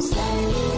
Slowly